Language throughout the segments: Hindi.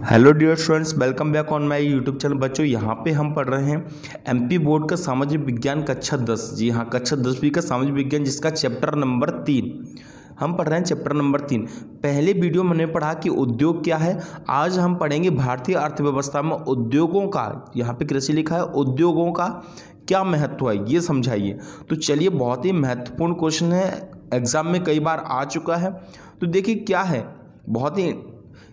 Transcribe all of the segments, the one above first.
Hello dear students, welcome back on my YouTube channel. बच्चों, यहाँ पे हम पढ़ रहे हैं एमपी बोर्ड का सामाजिक विज्ञान कक्षा दस। जी हाँ कक्षा दसवीं का सामाजिक विज्ञान, जिसका चैप्टर नंबर तीन। हम पढ़ रहे हैं चैप्टर नंबर तीन। पहले वीडियो में हमने पढ़ा कि उद्योग क्या है। आज हम पढ़ेंगे भारतीय अर्थव्यवस्था में उद्योगों का। यहाँ पे कृषि लिखा है, उद्योगों का क्या महत्व है, ये समझाइए। तो चलिए, बहुत ही महत्वपूर्ण क्वेश्चन है। एग्ज़ाम में कई बार आ चुका है। तो देखिए, क्या है? बहुत ही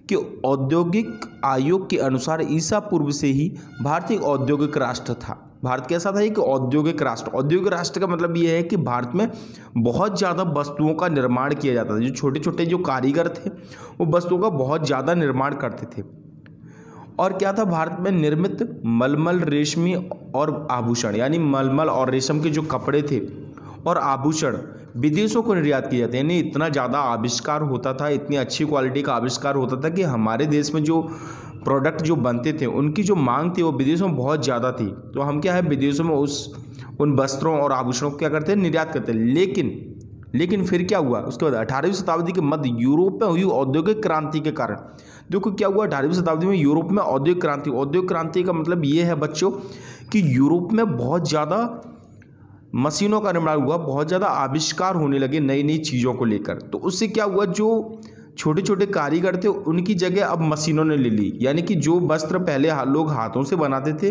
कि औद्योगिक आयोग के अनुसार ईसा पूर्व से ही भारत एक औद्योगिक राष्ट्र था। भारत कैसा था? एक औद्योगिक राष्ट्र। औद्योगिक राष्ट्र का मतलब ये है कि भारत में बहुत ज़्यादा वस्तुओं का निर्माण किया जाता था। जो छोटे छोटे जो कारीगर थे, वो वस्तुओं का बहुत ज़्यादा निर्माण करते थे। और क्या था? भारत में निर्मित मलमल रेशमी और आभूषण, यानी मलमल और रेशम के जो कपड़े थे और आभूषण। विदेशों को निर्यात किए जाते हैं। यानी इतना ज़्यादा आविष्कार होता था, इतनी अच्छी क्वालिटी का आविष्कार होता था कि हमारे देश में जो प्रोडक्ट जो बनते थे, उनकी जो मांग थी वो विदेशों में बहुत ज़्यादा थी। तो हम क्या है, विदेशों में उस, उन वस्त्रों और आभूषणों को क्या करते हैं, निर्यात करते हैं। लेकिन लेकिन फिर क्या हुआ? उसके बाद अठारहवीं शताब्दी के मध्य यूरोप में हुई औद्योगिक क्रांति के कारण। देखो क्या हुआ, अठारहवीं शताब्दी में यूरोप में औद्योगिक क्रांति। औद्योगिक क्रांति का मतलब ये है बच्चों कि यूरोप में बहुत ज़्यादा मशीनों का निर्माण हुआ, बहुत ज़्यादा आविष्कार होने लगे नई नई चीज़ों को लेकर। तो उससे क्या हुआ, जो छोटे छोटे कारीगर थे, उनकी जगह अब मशीनों ने ले ली। यानी कि जो वस्त्र पहले लोग हाथों से बनाते थे,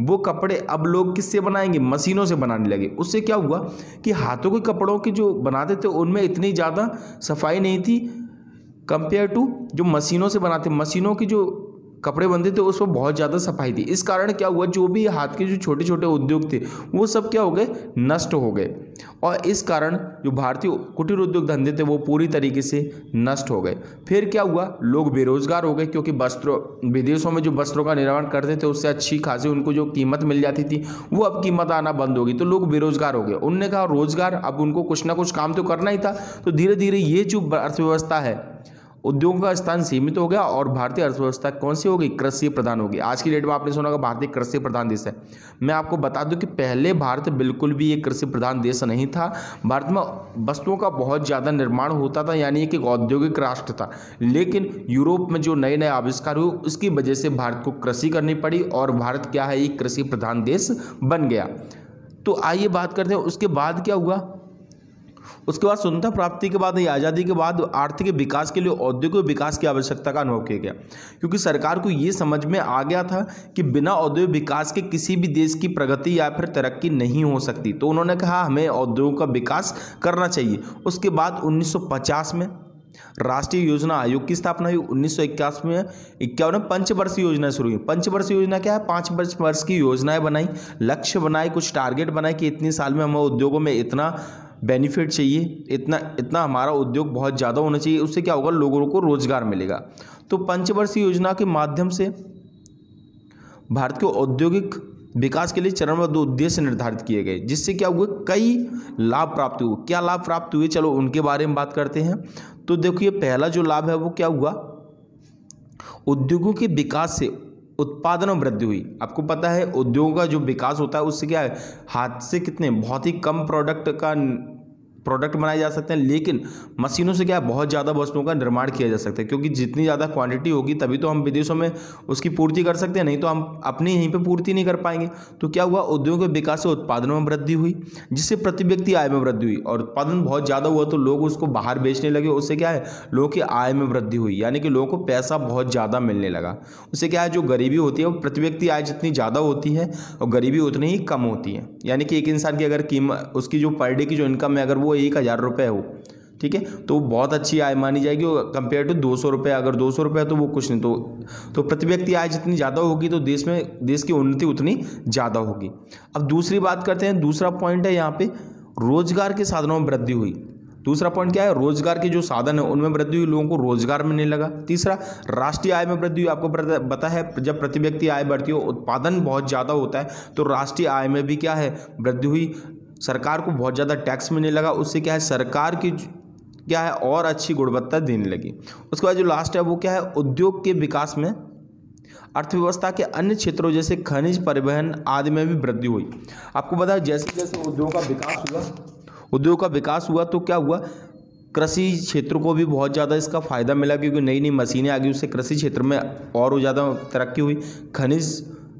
वो कपड़े अब लोग किससे बनाएँगे? मशीनों से बनाने लगे। उससे क्या हुआ कि हाथों के कपड़ों के जो बनाते थे, उनमें इतनी ज़्यादा सफ़ाई नहीं थी, कंपेयर टू जो मशीनों से बनाते। मशीनों की जो कपड़े बनते थे उसमें बहुत ज़्यादा सफ़ाई थी। इस कारण क्या हुआ, जो भी हाथ के जो छोटे छोटे उद्योग थे, वो सब क्या हो गए, नष्ट हो गए। और इस कारण जो भारतीय कुटीर उद्योग धंधे थे, वो पूरी तरीके से नष्ट हो गए। फिर क्या हुआ, लोग बेरोजगार हो गए, क्योंकि वस्त्रों, विदेशों में जो वस्त्रों का निर्माण करते थे, उससे अच्छी खासी उनको जो कीमत मिल जाती थी, वो अब कीमत आना बंद होगी तो लोग बेरोजगार हो गए। उनने कहा, रोज़गार, अब उनको कुछ ना कुछ काम तो करना ही था। तो धीरे धीरे ये जो अर्थव्यवस्था है उद्योगों का स्थान सीमित हो गया और भारतीय अर्थव्यवस्था कौन सी होगी? कृषि प्रधान होगी। आज की डेट में आपने सुना होगा, भारतीय कृषि प्रधान देश है। मैं आपको बता दूँ कि पहले भारत बिल्कुल भी एक कृषि प्रधान देश नहीं था। भारत में वस्तुओं का बहुत ज़्यादा निर्माण होता था, यानी एक औद्योगिक राष्ट्र था। लेकिन यूरोप में जो नए नए आविष्कार हुए, उसकी वजह से भारत को कृषि करनी पड़ी और भारत क्या है, एक कृषि प्रधान देश बन गया। तो आइए बात करते हैं, उसके बाद क्या हुआ? उसके बाद स्वतंत्रता प्राप्ति के बाद, आज़ादी के बाद आर्थिक विकास के लिए, औद्योगिक विकास की आवश्यकता का अनुभव किया गया। क्योंकि सरकार को ये समझ में आ गया था कि बिना औद्योगिक विकास के किसी भी देश की प्रगति या फिर तरक्की नहीं हो सकती। तो उन्होंने कहा, हमें औद्योगों का विकास करना चाहिए। उसके बाद उन्नीस सौ पचास में राष्ट्रीय योजना आयोग की स्थापना हुई। उन्नीस सौ में, इक्यावन पंचवर्षीय योजना शुरू हुई। पंचवर्षीय योजना क्या है? पाँच वर्ष वर्ष की योजनाएँ बनाई, लक्ष्य बनाए, कुछ टारगेट बनाए कि इतने साल में हमें उद्योगों में इतना बेनिफिट चाहिए, इतना इतना हमारा उद्योग बहुत ज़्यादा होना चाहिए, उससे क्या होगा, लोगों को रोज़गार मिलेगा। तो पंचवर्षीय योजना के माध्यम से भारत के औद्योगिक विकास के लिए चरणबद्ध उद्देश्य निर्धारित किए गए, जिससे क्या हुए, कई लाभ प्राप्त हुए। क्या लाभ प्राप्त हुए, चलो उनके बारे में बात करते हैं। तो देखिए पहला जो लाभ है, वो क्या हुआ? उद्योगों के विकास से उत्पादन में वृद्धि हुई। आपको पता है, उद्योगों का जो विकास होता है, उससे क्या है? हाथ से कितने? बहुत ही कम प्रोडक्ट का प्रोडक्ट बनाए जा सकते हैं, लेकिन मशीनों से क्या बहुत ज़्यादा वस्तुओं का निर्माण किया जा सकता है, क्योंकि जितनी ज़्यादा क्वांटिटी होगी, तभी तो हम विदेशों में उसकी पूर्ति कर सकते हैं, नहीं तो हम अपने यहीं पे पूर्ति नहीं कर पाएँगे। तो क्या हुआ, उद्योग के विकास से उत्पादन में वृद्धि हुई, जिससे प्रति व्यक्ति आय में वृद्धि हुई, और उत्पादन बहुत ज़्यादा हुआ तो लोग उसको बाहर बेचने लगे, उससे क्या है, लोगों की आय में वृद्धि हुई, यानी कि लोगों को पैसा बहुत ज़्यादा मिलने लगा। उससे क्या है, जो गरीबी होती है, वो प्रति व्यक्ति आय जितनी ज़्यादा होती है, और गरीबी उतनी ही कम होती है। यानी कि एक इंसान की अगर कीमत उसकी जो पर डे की जो इनकम है, अगर वो एक हज़ार रुपये हो ठीक है? तो बहुत अच्छी आय मानी जाएगी कंपेयर टू दो सौ रुपये अगर दो सौ रुपये तो वो कुछ नहीं तो तो प्रति व्यक्ति आय जितनी ज़्यादा होगी तो देश में, देश की उन्नति उतनी ज़्यादा होगी। अब दूसरी बात करते हैं, दूसरा पॉइंट है यहाँ पे, रोज़गार के साधनों में वृद्धि हुई। दूसरा पॉइंट क्या है, रोज़गार के जो साधन है, उनमें वृद्धि हुई, लोगों को रोज़गार मिलने लगा। तीसरा, राष्ट्रीय आय में वृद्धि हुई, आपको पता है, जब प्रति व्यक्ति आय बढ़ती हो, उत्पादन बहुत ज़्यादा होता है तो राष्ट्रीय आय में भी क्या है, वृद्धि हुई। सरकार को बहुत ज़्यादा टैक्स मिलने लगा, उससे क्या है, सरकार की क्या है, और अच्छी गुणवत्ता देने लगी। उसके बाद जो लास्ट है, वो क्या है, उद्योग के विकास में अर्थव्यवस्था के अन्य क्षेत्रों जैसे खनिज परिवहन आदि में भी वृद्धि हुई। आपको बताया जैसे जैसे उद्योग का विकास हुआ, उद्योग का विकास हुआ तो क्या हुआ, कृषि क्षेत्र को भी बहुत ज़्यादा इसका फ़ायदा मिला, क्योंकि नई नई मशीनें आ गई, उससे कृषि क्षेत्र में और ज़्यादा तरक्की हुई। खनिज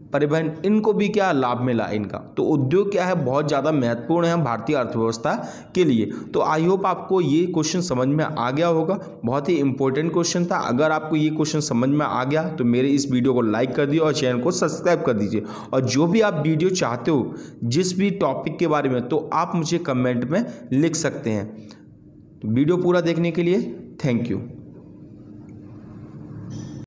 परिवहन, इनको भी क्या लाभ मिला इनका? तो उद्योग क्या है? बहुत ज़्यादा महत्वपूर्ण है भारतीय अर्थव्यवस्था के लिए। तो आई होप आपको ये क्वेश्चन समझ में आ गया होगा। बहुत ही इंपॉर्टेंट क्वेश्चन था। अगर आपको ये क्वेश्चन समझ में आ गया तो मेरे इस वीडियो को लाइक कर दिए और चैनल को सब्सक्राइब कर दीजिए। और जो भी आप वीडियो चाहते हो, जिस भी टॉपिक के बारे में तो आप मुझे कमेंट में लिख सकते हैं। तो वीडियो पूरा देखने के लिए थैंक यू